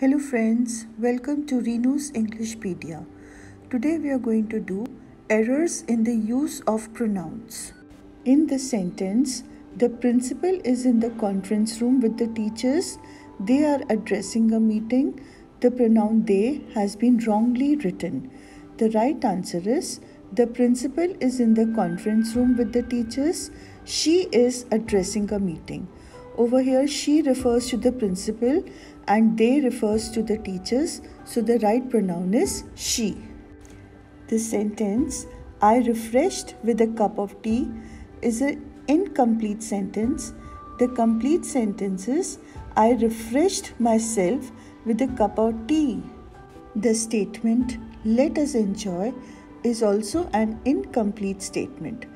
Hello friends, welcome to Rinu's Englishpedia. Today we are going to do errors in the use of pronouns. In the sentence, the principal is in the conference room with the teachers. They are addressing a meeting. The pronoun they has been wrongly written. The right answer is the principal is in the conference room with the teachers. She is addressing a meeting. Over here, she refers to the principal and they refers to the teachers. So the right pronoun is she. The sentence, I refreshed with a cup of tea, is an incomplete sentence. The complete sentence is, I refreshed myself with a cup of tea. The statement, let us enjoy, is also an incomplete statement.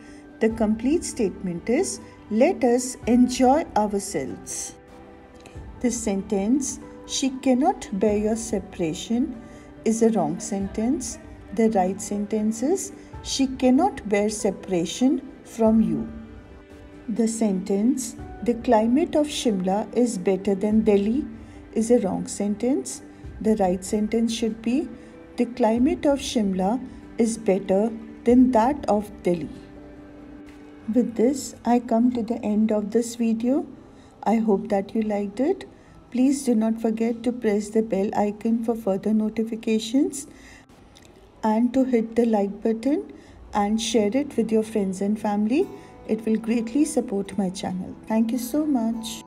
The complete statement is let us enjoy ourselves. The sentence she cannot bear your separation is a wrong sentence. The right sentence is she cannot bear separation from you. The sentence the climate of Shimla is better than Delhi is a wrong sentence. The right sentence should be the climate of Shimla is better than that of Delhi. With this, I come to the end of this video. I hope that you liked it. Please do not forget to press the bell icon for further notifications and to hit the like button and share it with your friends and family. It will greatly support my channel. Thank you so much.